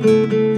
Música